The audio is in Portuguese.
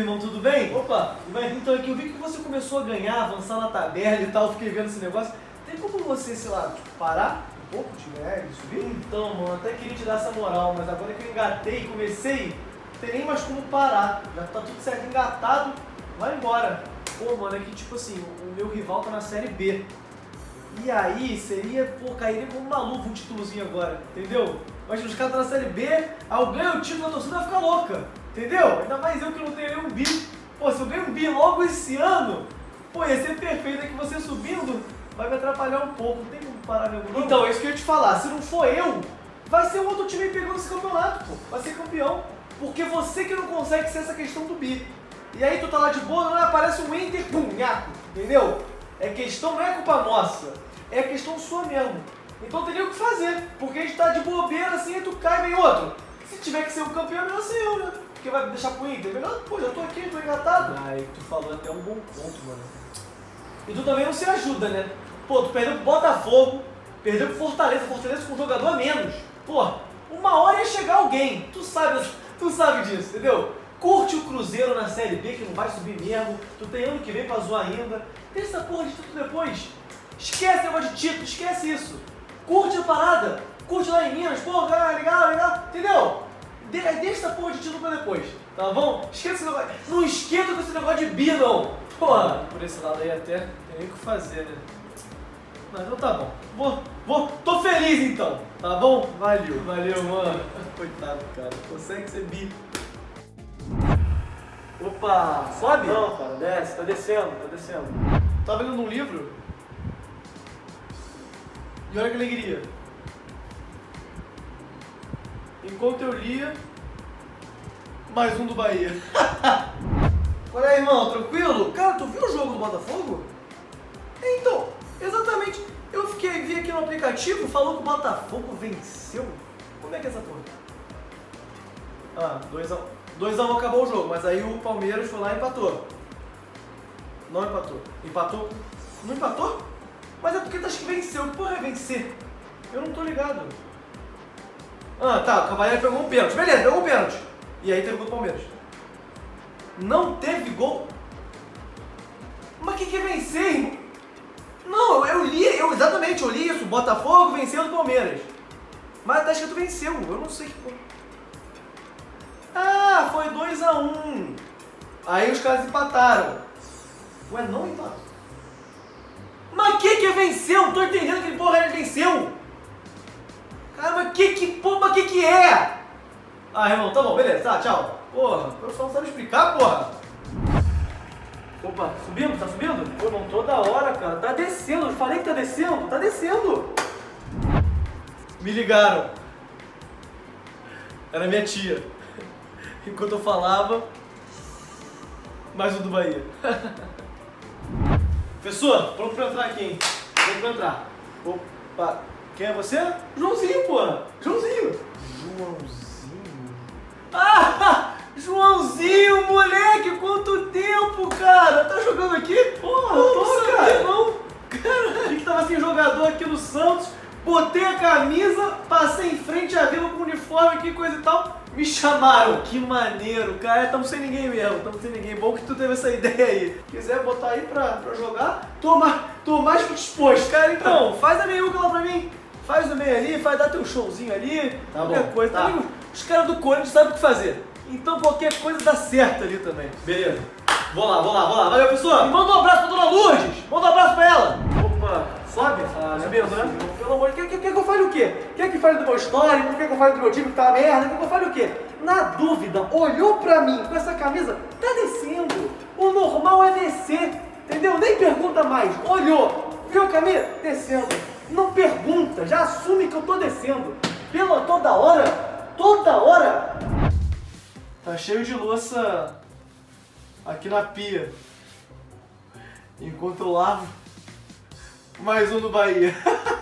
irmão, tudo bem? Opa? Então aqui eu vi que você começou a ganhar, avançar na tabela e tal, fiquei vendo esse negócio. Tem como você, sei lá, tipo, parar um pouco de ganhar e subir? Então, mano, até queria te dar essa moral, mas agora que eu engatei, comecei, não tem nem mais como parar. Já tá tudo certo engatado, vai embora. Pô, mano, é que tipo assim, o meu rival tá na série B. E aí seria, pô, cairia como uma luva um títulozinho agora, entendeu? Mas os caras estão na série B, aí eu ganho o título, a torcida vai ficar louca, entendeu? Ainda mais eu que não tenho nenhum bi. Pô, se eu ganho um bi logo esse ano, pô, ia ser perfeito. É que você subindo vai me atrapalhar um pouco, não tem como parar meu não. Então, é isso que eu ia te falar. Se não for eu, vai ser um outro time pegando esse campeonato, pô. Vai ser campeão. Porque você que não consegue ser essa questão do bi. E aí tu tá lá de boa, não aparece um Inter, pum, nhaco, entendeu? É questão, não é culpa nossa, é questão sua mesmo. Então teria o que fazer, porque a gente tá de bobeira assim e tu cai vem outro. Se tiver que ser o campeão, é ser eu, né? Porque vai me deixar pro Inter. Melhor, pô, já tô aqui, tô engatado. Ai, tu falou até um bom ponto, mano. E tu também não se ajuda, né? Pô, tu perdeu pro Botafogo, perdeu pro Fortaleza, Fortaleza com um jogador a menos. Pô, uma hora ia chegar alguém. Tu sabe, tu sabe disso, entendeu? Curte o Cruzeiro na Série B, que não vai subir mesmo. Tu tem ano que vem pra zoar ainda. Deixa essa porra de título depois. Esquece o negócio de título, esquece isso. Curte a parada. Curte lá em Minas. Pô, legal. De, deixa essa porra de título pra depois. Tá bom? Esquece esse negócio. Não esquenta com esse negócio de bi, não. Porra. Por esse lado aí até tem o que fazer, né? Mas então tá bom. Vou, vou, tô feliz então, tá bom? Valeu. Valeu, mano. Coitado, cara. Consegue ser bi. Opa, sobe? Não, cara, desce, tá descendo, tá descendo. Tava lendo um livro. E olha que alegria. Enquanto eu lia, mais um do Bahia. Olha aí, irmão, tranquilo? Cara, tu viu o jogo do Botafogo? Então, exatamente. Eu fiquei, vi aqui no aplicativo, falou que o Botafogo venceu. Como é que é essa porra? Ah, 2x1. 2x1 acabou o jogo, mas aí o Palmeiras foi lá e empatou. Não empatou. Empatou? Não empatou? Mas é porque tu acha que venceu. Que porra é vencer? Eu não tô ligado. Ah, tá. O Cavaleiro pegou um pênalti. Beleza, pegou um pênalti. E aí teve gol do Palmeiras. Não teve gol? Mas o que, que é vencer, irmão? Não, eu li, eu exatamente, eu li isso. Botafogo venceu do Palmeiras. Mas tá escrito venceu. Eu não sei que porra. Ah, foi 2x1. Um. Aí os caras empataram. Ué, não empatou. Mas que que venceu? Não tô entendendo que porra ele venceu. Cara, mas que que mas que que é? Ah, irmão, tá bom, beleza, tá, tchau. Porra, o professor não sabe explicar, porra. Opa, subindo? Tá subindo? Pô, não toda hora, cara. Tá descendo. Eu falei que tá descendo. Tá descendo. Me ligaram. Era minha tia. Enquanto eu falava, mais um do Bahia. Professor, pronto pra entrar aqui, hein? Pronto pra entrar. Opa. Quem é você? Joãozinho, porra. Joãozinho. Joãozinho. Ah! Joãozinho, moleque, quanto tempo, cara! Tá jogando aqui? Porra, Pô, tô, cara. não. Cara, a gente tava sem jogador aqui no Santos, botei a camisa, passei em frente à vila com o uniforme aqui, coisa e tal. Me chamaram. Que maneiro, cara. Tamo sem ninguém mesmo. Tamo sem ninguém. Bom que tu teve essa ideia aí. Quiser botar aí pra, pra jogar, tô mais, tô mais que disposto. Cara, então, faz a meiuca lá pra mim. Faz o meio ali, faz dar teu showzinho ali, Tá qualquer bom, coisa. tá. Também os caras do Corinthians sabem o que fazer. Então qualquer coisa dá certo ali também. Beleza. Vou lá, vou lá, vou lá. Valeu, pessoal. E manda um abraço pra dona Lourdes. Manda um abraço pra ela. Opa. Sobe? Ah, não é Subindo, né? Pelo amor de Deus, quer, quer que eu fale o quê? Quer que fale do meu histórico? Quer que eu fale do meu time que tá uma merda? Quer que eu fale o quê? Na dúvida, olhou pra mim com essa camisa, tá descendo. O normal é descer, entendeu? Nem pergunta mais. Olhou, viu a camisa? Descendo. Não pergunta, já assume que eu tô descendo. Pela toda hora, toda hora. Tá cheio de louça aqui na pia. Enquanto eu lavo, mais um do Bahia.